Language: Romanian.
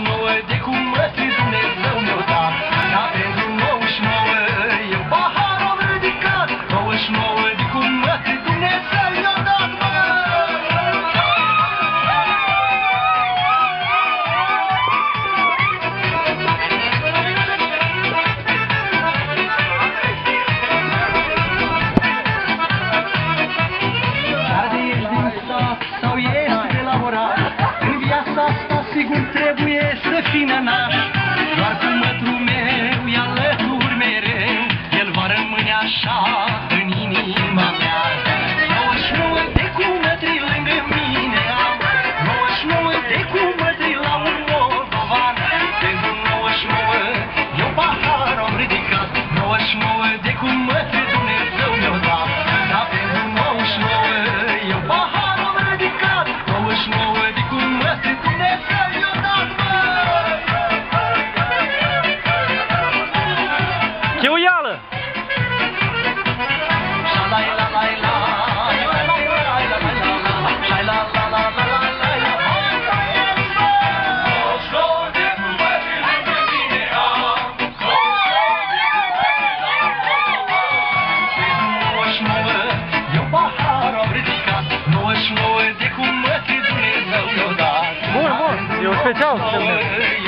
موادكم sigur trebuie să fii nănaș, doar cu mătrul meu e alături mereu, el va rămâne așa în inima mea. 有睡觉的。